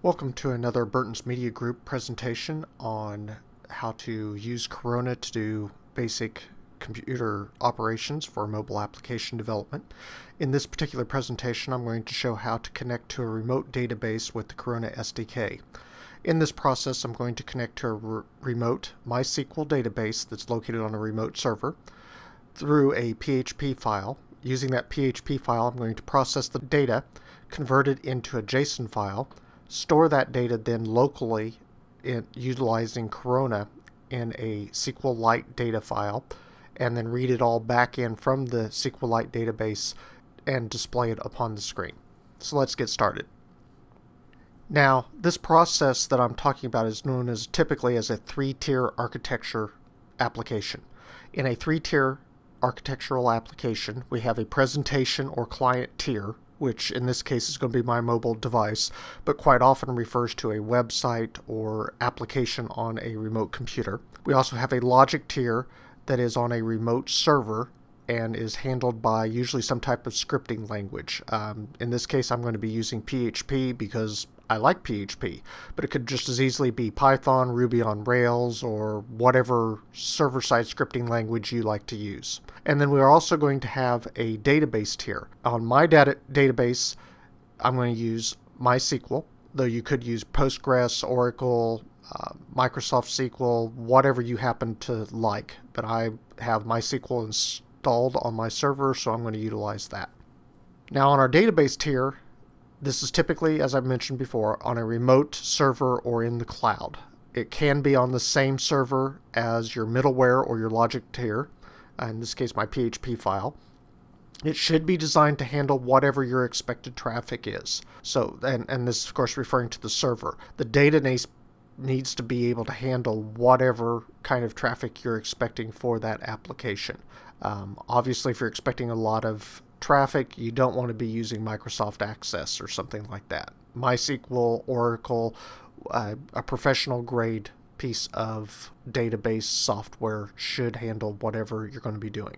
Welcome to another Burton's Media Group presentation on how to use Corona to do basic computer operations for mobile application development. In this particular presentation I'm going to show how to connect to a remote database with the Corona SDK. In this process I'm going to connect to a re remote MySQL database that's located on a remote server through a PHP file. Using that PHP file I'm going to process the data, convert it into a JSON file, store that data then locally in, utilizing Corona in a SQLite data file, and then read it all back in from the SQLite database and display it upon the screen. So let's get started. Now, this process that I'm talking about is known as typically as a three-tier architecture application. In a three-tier architectural application, we have a presentation or client tier, which in this case is going to be my mobile device, but quite often refers to a website or application on a remote computer. We also have a logic tier that is on a remote server and is handled by usually some type of scripting language. Um, in this case, I'm going to be using PHP because I like PHP, but it could just as easily be Python, Ruby on Rails, or whatever server-side scripting language you like to use. And then we're also going to have a database tier. On my data database, I'm going to use MySQL, though you could use Postgres, Oracle, uh, Microsoft SQL, whatever you happen to like. But I have MySQL installed on my server, so I'm going to utilize that. Now on our database tier, this is typically, as I've mentioned before, on a remote server or in the cloud. It can be on the same server as your middleware or your logic tier, in this case my PHP file. It should be designed to handle whatever your expected traffic is. So, and, and this of course referring to the server. The database needs to be able to handle whatever kind of traffic you're expecting for that application. Um, obviously, if you're expecting a lot of traffic, you don't want to be using Microsoft Access or something like that. MySQL, Oracle, uh, a professional grade piece of database software should handle whatever you're going to be doing.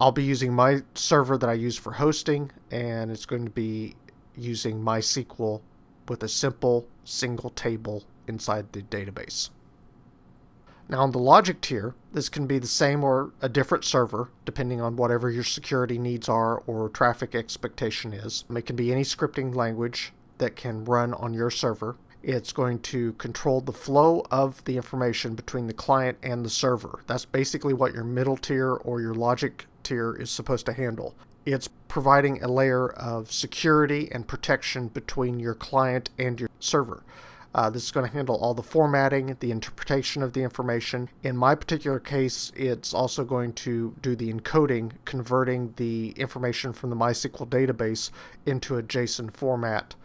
I'll be using my server that I use for hosting, and it's going to be using MySQL with a simple single table inside the database. Now on the logic tier, this can be the same or a different server, depending on whatever your security needs are or traffic expectation is. It can be any scripting language that can run on your server. It's going to control the flow of the information between the client and the server. That's basically what your middle tier or your logic tier is supposed to handle. It's providing a layer of security and protection between your client and your server. Uh, this is going to handle all the formatting, the interpretation of the information. In my particular case, it's also going to do the encoding, converting the information from the MySQL database into a JSON format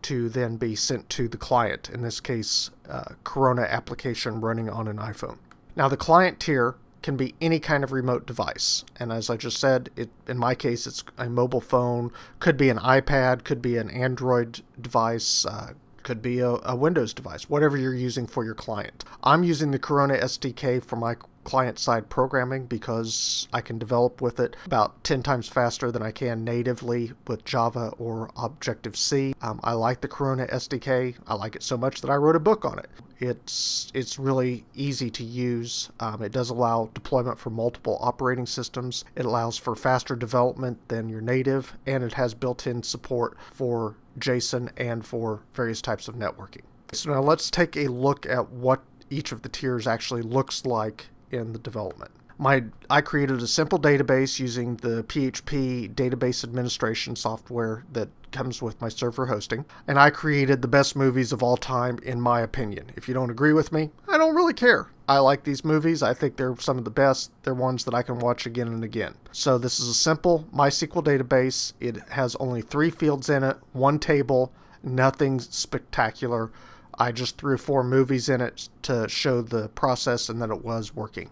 to then be sent to the client, in this case, uh, Corona application running on an iPhone. Now, the client tier can be any kind of remote device. And as I just said, it, in my case, it's a mobile phone, could be an iPad, could be an Android device, uh, could be a, a, Windows device, whatever you're using for your client. I'm using the Corona SDK for my client side programming because I can develop with it about 10 times faster than I can natively with Java or Objective C. Um, I like the Corona SDK. I like it so much that I wrote a book on it. It's it's really easy to use. Um, it does allow deployment for multiple operating systems. It allows for faster development than your native, and it has built-in support for JSON and for various types of networking. So now let's take a look at what each of the tiers actually looks like in the development. My, I created a simple database using the PHP database administration software that comes with my server hosting, and I created the best movies of all time in my opinion. If you don't agree with me, I don't really care. I like these movies. I think they're some of the best. They're ones that I can watch again and again. So this is a simple MySQL database. It has only three fields in it, one table, nothing spectacular. I just threw four movies in it to show the process and that it was working.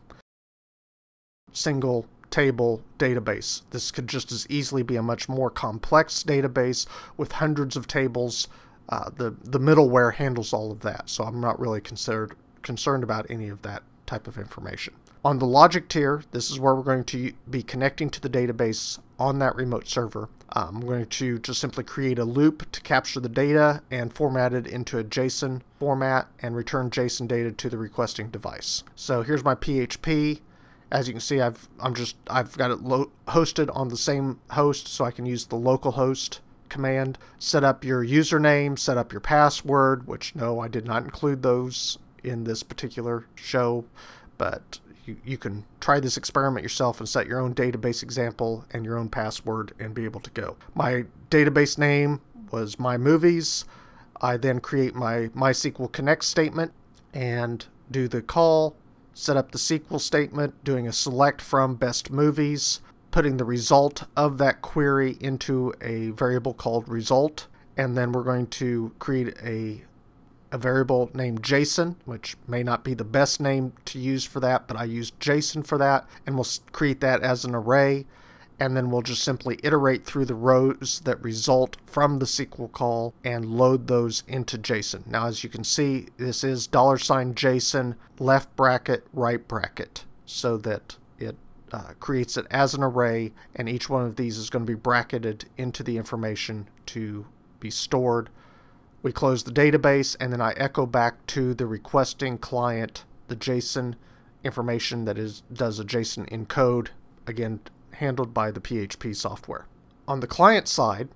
Single table database. This could just as easily be a much more complex database with hundreds of tables. Uh, the, the middleware handles all of that, so I'm not really considered, concerned about any of that type of information. On the logic tier, this is where we're going to be connecting to the database on that remote server. Um, I'm going to just simply create a loop to capture the data and format it into a JSON format and return JSON data to the requesting device. So here's my PHP. As you can see, I've I'm just I've got it hosted on the same host, so I can use the localhost command. Set up your username, set up your password, which no, I did not include those in this particular show, but you, you can try this experiment yourself and set your own database example and your own password and be able to go. My database name was my movies. I then create my MySQL Connect statement and do the call, set up the SQL statement, doing a select from best movies, putting the result of that query into a variable called result, and then we're going to create a a variable named JSON, which may not be the best name to use for that, but I use JSON for that, and we'll create that as an array, and then we'll just simply iterate through the rows that result from the SQL call and load those into JSON. Now, as you can see, this is dollar sign $JSON, left bracket, right bracket, so that it uh, creates it as an array, and each one of these is going to be bracketed into the information to be stored we close the database and then I echo back to the requesting client the JSON information that is does a JSON encode, again handled by the PHP software. On the client side,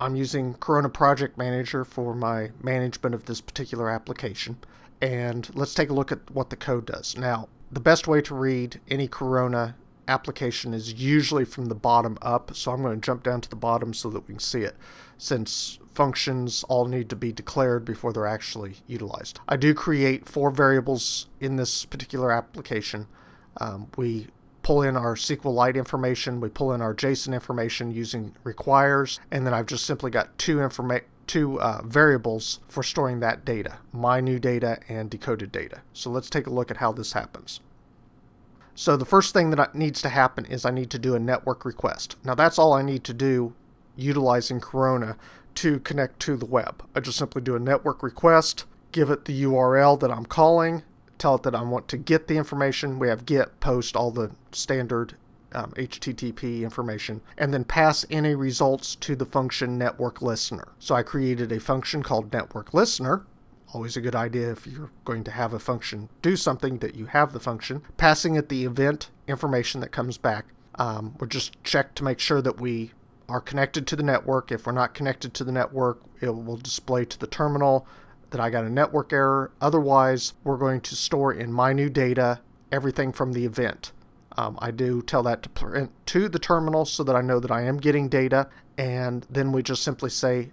I'm using Corona Project Manager for my management of this particular application. And let's take a look at what the code does. Now, the best way to read any Corona application is usually from the bottom up, so I'm going to jump down to the bottom so that we can see it, since functions all need to be declared before they're actually utilized. I do create four variables in this particular application. Um, we pull in our SQLite information, we pull in our JSON information using requires, and then I've just simply got two informa two uh, variables for storing that data, my new data and decoded data. So let's take a look at how this happens. So the first thing that needs to happen is I need to do a network request. Now that's all I need to do utilizing Corona to connect to the web. I just simply do a network request, give it the URL that I'm calling, tell it that I want to get the information. We have get, post, all the standard um, HTTP information, and then pass any results to the function network listener. So I created a function called network listener. Always a good idea if you're going to have a function do something that you have the function. Passing it the event information that comes back. Um, we'll just check to make sure that we are connected to the network. If we're not connected to the network, it will display to the terminal that I got a network error. Otherwise, we're going to store in my new data everything from the event. Um, I do tell that to print to the terminal so that I know that I am getting data, and then we just simply say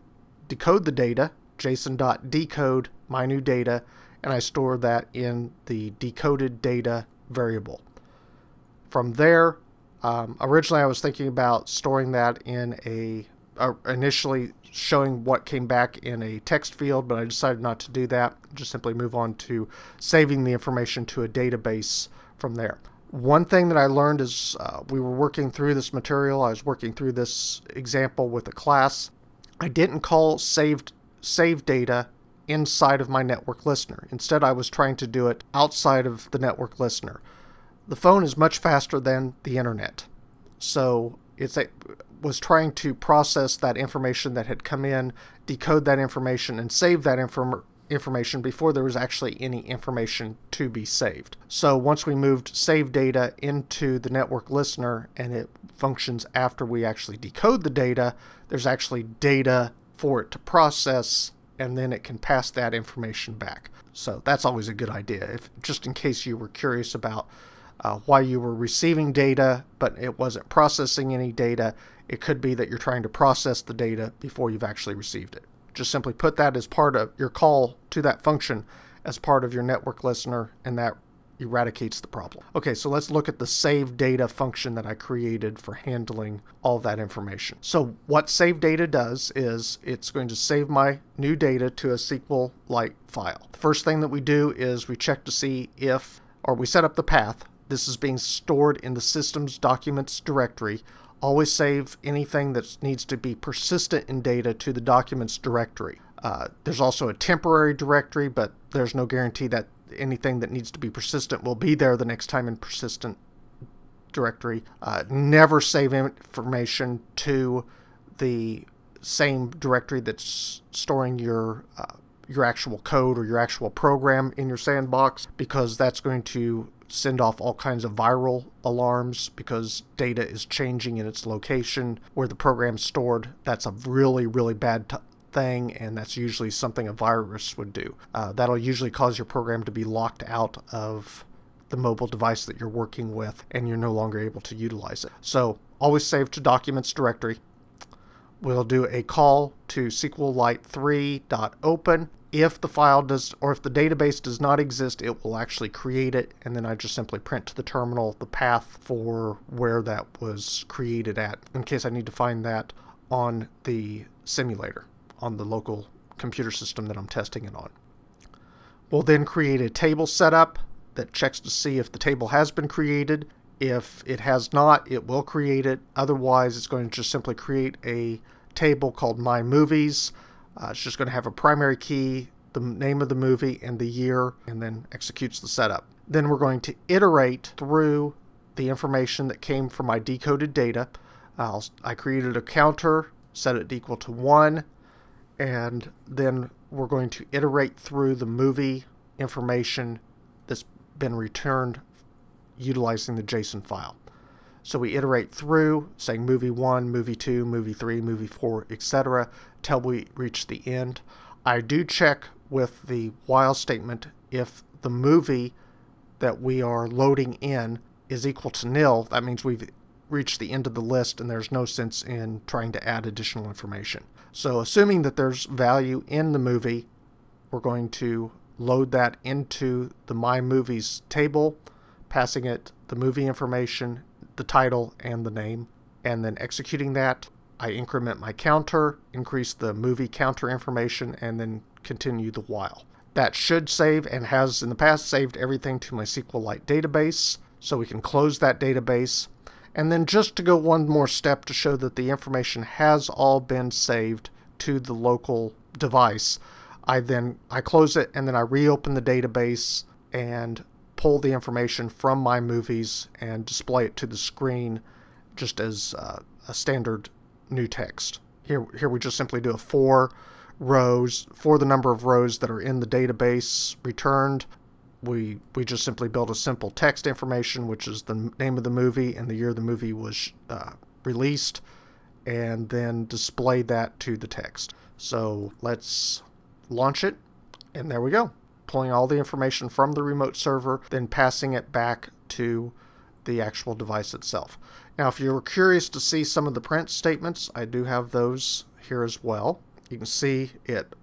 decode the data, json.decode my new data, and I store that in the decoded data variable. From there, um, originally, I was thinking about storing that in a uh, initially showing what came back in a text field, but I decided not to do that. Just simply move on to saving the information to a database from there. One thing that I learned is uh, we were working through this material. I was working through this example with a class. I didn't call saved save data inside of my network listener. Instead, I was trying to do it outside of the network listener the phone is much faster than the internet. So it's a, was trying to process that information that had come in, decode that information, and save that inform information before there was actually any information to be saved. So once we moved save data into the network listener and it functions after we actually decode the data, there's actually data for it to process and then it can pass that information back. So that's always a good idea. If just in case you were curious about uh, why you were receiving data, but it wasn't processing any data. It could be that you're trying to process the data before you've actually received it. Just simply put that as part of your call to that function as part of your network listener, and that eradicates the problem. Okay, so let's look at the save data function that I created for handling all that information. So what save data does is it's going to save my new data to a SQLite file. The first thing that we do is we check to see if, or we set up the path this is being stored in the system's documents directory. Always save anything that needs to be persistent in data to the documents directory. Uh, there's also a temporary directory, but there's no guarantee that anything that needs to be persistent will be there the next time in persistent directory. Uh, never save information to the same directory that's storing your uh, your actual code or your actual program in your sandbox because that's going to send off all kinds of viral alarms because data is changing in its location where the program's stored. That's a really, really bad thing, and that's usually something a virus would do. Uh, that'll usually cause your program to be locked out of the mobile device that you're working with, and you're no longer able to utilize it. So always save to documents directory. We'll do a call to SQLite3.open if the file does or if the database does not exist it will actually create it and then I just simply print to the terminal the path for where that was created at in case I need to find that on the simulator on the local computer system that I'm testing it on. We'll then create a table setup that checks to see if the table has been created. If it has not, it will create it. Otherwise, it's going to just simply create a table called My Movies uh, it's just going to have a primary key, the name of the movie, and the year, and then executes the setup. Then we're going to iterate through the information that came from my decoded data. I created a counter, set it equal to 1, and then we're going to iterate through the movie information that's been returned utilizing the JSON file. So we iterate through, saying movie 1, movie 2, movie 3, movie 4, etc., till we reach the end. I do check with the while statement if the movie that we are loading in is equal to nil. That means we've reached the end of the list and there's no sense in trying to add additional information. So assuming that there's value in the movie, we're going to load that into the My Movies table, passing it the movie information the title and the name, and then executing that, I increment my counter, increase the movie counter information, and then continue the while. That should save and has in the past saved everything to my SQLite database, so we can close that database. And then just to go one more step to show that the information has all been saved to the local device, I then I close it and then I reopen the database and pull the information from my movies and display it to the screen just as uh, a standard new text. Here, here we just simply do a for rows for the number of rows that are in the database returned. We we just simply build a simple text information, which is the name of the movie and the year the movie was uh, released, and then display that to the text. So let's launch it, and there we go pulling all the information from the remote server, then passing it back to the actual device itself. Now, if you're curious to see some of the print statements, I do have those here as well. You can see it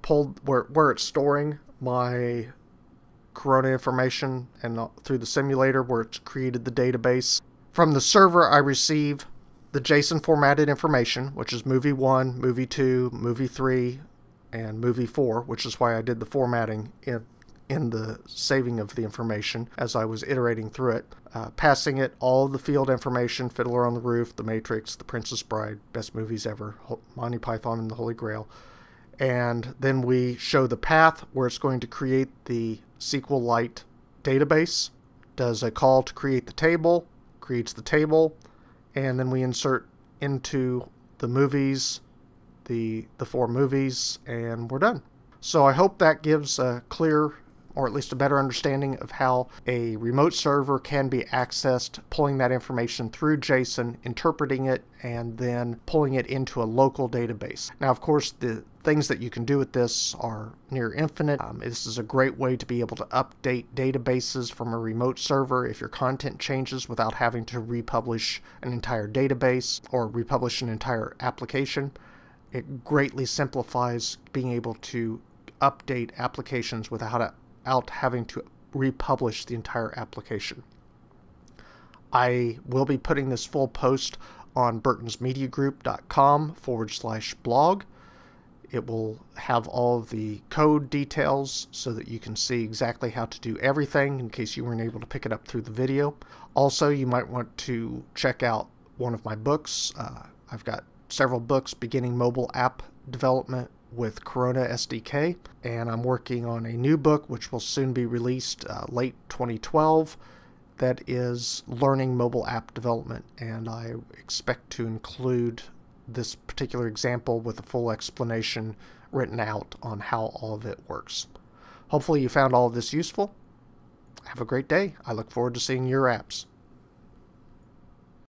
pulled where, where it's storing my Corona information and through the simulator where it's created the database. From the server, I receive the JSON formatted information, which is movie 1, movie 2, movie 3, and movie 4, which is why I did the formatting in, in the saving of the information as I was iterating through it, uh, passing it all the field information Fiddler on the Roof, The Matrix, The Princess Bride, best movies ever, Monty Python and the Holy Grail. And then we show the path where it's going to create the SQLite database, does a call to create the table, creates the table, and then we insert into the movies the, the four movies, and we're done. So I hope that gives a clear or at least a better understanding of how a remote server can be accessed, pulling that information through JSON, interpreting it, and then pulling it into a local database. Now, of course, the things that you can do with this are near infinite. Um, this is a great way to be able to update databases from a remote server if your content changes without having to republish an entire database or republish an entire application it greatly simplifies being able to update applications without, without having to republish the entire application. I will be putting this full post on burtonsmediagroup.com forward slash blog. It will have all the code details so that you can see exactly how to do everything in case you weren't able to pick it up through the video. Also, you might want to check out one of my books. Uh, I've got several books beginning mobile app development with Corona SDK, and I'm working on a new book which will soon be released uh, late 2012 that is learning mobile app development, and I expect to include this particular example with a full explanation written out on how all of it works. Hopefully you found all of this useful. Have a great day. I look forward to seeing your apps.